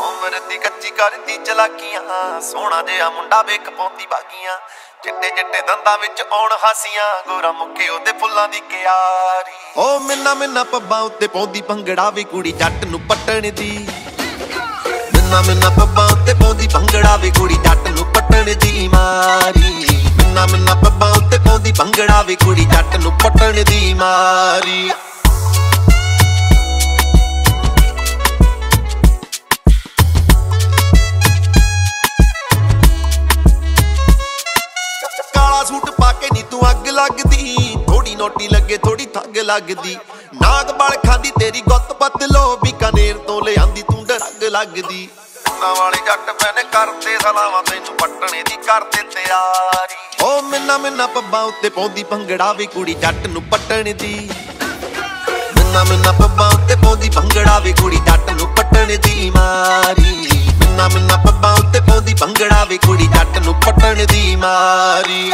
ਉਮਰ ਦੀ ਕੱਚੀ ਕਰਦੀ ਚਲਾਕੀਆਂ, ਸੋਹਣਾ ਜਿਹਾ ਮੁੰਡਾ ਵੇਖ ਪੌਂਦੀ ਬਾਗੀਆਂ। ਚਿੱਟੇ ਚਿੱਟੇ ਦੰਦਾਂ ਵਿੱਚ ਆਉਣ ਹਾਸੀਆਂ ਗੋਰਾ ਮੁੱਕੇ ਉਹਦੇ ਫੁੱਲਾਂ ਦੀ ਕਿਆਰੀ। ਓ ਮਿੰਨਾ ਮਿੰਨਾ ਪੱਬਾਂ ਉੱਤੇ ਪੌਂਦੀ, ਭੰਗੜਾ ਵੀ ਕੁੜੀ ਜੱਟ ਨੂੰ ਪੱਟਣ ਦੀ। ਮਿੰਨਾ ਮਿੰਨਾ ਪੱਬਾਂ ਉੱਤੇ ਪੌਂਦੀ, ਭੰਗੜਾ ਵੀ ਕੁੜੀ ਜੱਟ ਨੂੰ ਪੱਟਣ ਦੀ ਮਾਰੀ। ਮਿੰਨਾ ਮਿੰਨਾ ਪੱਬਾਂ ਉੱਤੇ ਪੌਂਦੀ ਭੰਗੜਾ ਵੀ ਕੁੜੀ ਜੱਟ ਨੂੰ ਪੱਟਣ ਦੀ ਮਾਰੀ। ਕਾਲਾ ਸੂਟ ਪਾ ਕੇ ਨੀ ਤੂੰ ਅੱਗ ਲੱਗਦੀ ਥੋੜੀ ਨੋਟੀ ਲੱਗੇ ਥੋੜੀ ਥੱਗ ਲੱਗਦੀ। ਨਾਗ ਬਲ ਖਾਂਦੀ, ਤੇਰੀ ਗੁੱਤ ਬਦਲੋ ਬੀਕਾਨੇਰ ਤੋਂ ਲਿਆਂਦੀ, ਤੂੰ ਡਰਗ ਲੱਗਦੀ। ਨਾ ਵਾਲੇ ਜੱਟ ਮੈਨੇ ਕਰਦੇ ਸਲਾਵਾਂ, ਤੈਨੂੰ ਪੱਟਣੇ ਦੀ ਕਰਦੇ ਤਿਆਰੀ। ਮਿੰਨਾ ਮਿੰਨਾ ਪੱਬਾਂ ਉੱਤੇ ਪੌਂਦੀ ਭੰਗੜਾ ਵੀ ਕੁੜੀ ਜੱਟ ਨੂੰ ਪੱਟਣ ਦੀ। ਮਿੰਨਾ ਮਿੰਨਾ ਪੱਬਾਂ ਉੱਤੇ ਪੌਂਦੀ ਭੰਗੜਾ ਵੀ ਕੁੜੀ ਜੱਟ ਨੂੰ ਪੱਟਣ ਦੀ ਮਾਰੀ। ਮਿੰਨਾ ਮਿੰਨਾ ਪੱਬਾਂ ਉੱਤੇ ਪੌਂਦੀ ਭੰਗੜਾ ਵੀ ਕੁੜੀ ਜੱਟ ਨੂੰ ਪੱਟਣ ਦੀ ਮਾਰੀ।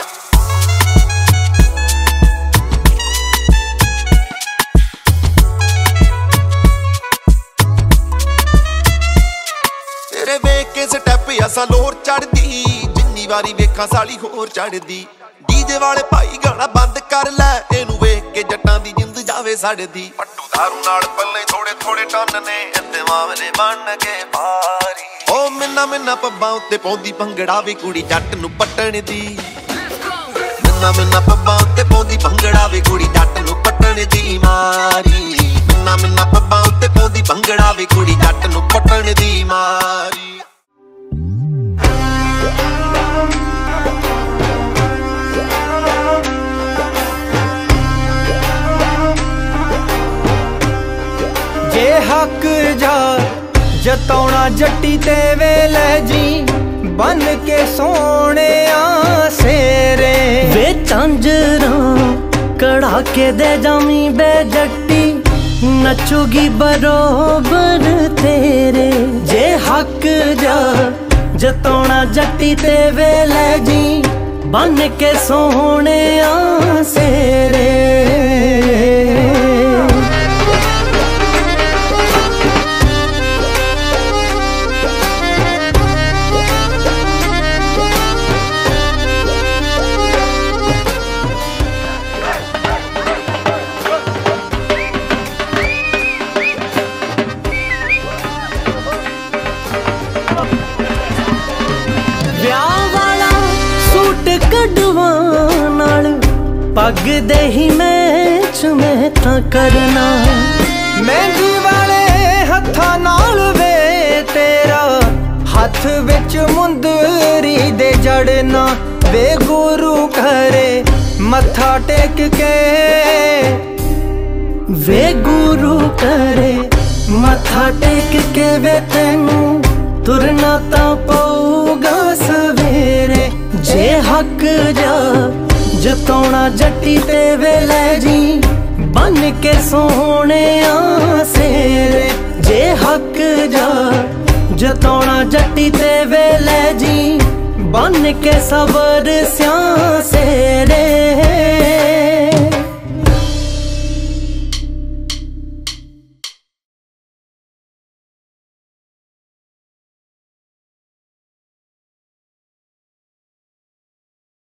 ਤੇਰੇ ਵੇਖ ਕੇ ਸਟੈਪ ਅਸਾਂ ਲੋਰ ਚੜਦੀ। ਜਿੰਨੀ ਵਾਰੀ ਵੇਖਾਂ ਸਾਲੀ ਹੋਰ ਚੜਦੀ। ਡੀਜੇ ਵਾਲੇ ਭਾਈ ਗਾਣਾ ਬੰਦ ਕਰ ਲੈ, ਇਹਨੂੰ ਵੇਖ ਕੇ ਜੱਟਾਂ ਦੀ ਜਿੰਦ ਜਾਵੇ ਸੜਦੀ। ਪੱਟੂ ਦਾਰੂ ਨਾਲ ਪੱਲੇ ਥੋੜੇ ਥੋੜੇ ਟੰਨ ਨੇ, ਇੱਥੇ ਮਾਮਲੇ ਬਣ ਕੇ ਭਾਰੀ। ਓ ਮਿੰਨਾ ਮਿੰਨਾ ਪੱਬਾਂ ਉੱਤੇ ਪੌਂਦੀ ਭੰਗੜਾ ਵੀ ਕੁੜੀ ਜੱਟ ਨੂੰ ਪੱਟਣ ਦੀ। ਮਿੰਨਾ ਮਿੰਨਾ ਪੱਬਾਂ ਉੱਤੇ ਪਾਉਂਦੀ, ਭੰਗੜਾ ਵੀ ਕੁੜੀ ਜੱਟ ਨੂੰ ਪੱਟਣ ਦੀ ਮਾਰੀ। ਮਿੰਨਾ ਮਿੰਨਾ ਪੱਬਾਂ ਉੱਤੇ ਪਾਉਂਦੀ, ਭੰਗੜਾ ਵੀ ਕੁੜੀ ਜੱਟ ਨੂੰ ਪੱਟਣ ਦੀ ਮਾਰੀ। ਜੇ ਹੱਕ ਜਾ ਜਤਾਉਣਾ ਜੱਟੀ ਤੇ ਵੇਲੇ ਜੀ ਬਨ ਕੇ ਸੋਹਣਿਆ ਸੇਰੇ। ਵੇ ਚਾਂਜਰਾਂ ਕੜਾ ਕੇ ਦੇ ਜਾਮੀ ਬੇ ਜੱਟੀ ਨੱਚੂਗੀ ਬਰੋਬਰ ਤੇਰੇ। ਜੇ ਹੱਕ ਜਾ ਜਤਾਉਣਾ ਜੱਟੀ ਤੇ ਵੇਲੇ ਜੀ ਬਨ ਕੇ ਸੋਹਣਿਆ ਸੇਰੇ। ਪੱਗ ਦੇ ਹੀ ਮੈਚ ਮੈਂ ਤਾਂ ਕਰਨਾ। ਮਹਿੰਦੀ ਵਾਲੇ ਹੱਥਾਂ ਨਾਲ ਵੇ ਤੇਰਾ। ਹੱਥ ਵਿੱਚ ਮੁੰਦਰੀ ਦੇ ਜੜਨਾ। ਵੇ ਗੁਰੂ ਘਰੇ ਮੱਥਾ ਟੇਕ ਕੇ। ਵੇ ਗੁਰੂ ਕਰੇ ਮੱਥਾ ਟੇਕ ਕੇ ਵੇ ਤੈਨੂੰ। ਤੁਰਨਾ ਤਾਂ ਪਊਗਾ ਸਵੇਰੇ। ਜੇ ਹੱਕ ਜਾ ਜਤੋਣਾ ਜੱਟੀ ਤੇ ਵੇ ਲੈ ਜੀ। ਬਨ ਕੇ ਸੋਹਣਿਆ ਸੇਰੇ ਜੇ ਹੱਕ ਜਾ। ਜਤੋਣਾ ਜੱਟੀ ਤੇ ਵੇਲੇ ਜੀ। ਬਨ ਕੇ ਸਬਰ ਸਿਆਂ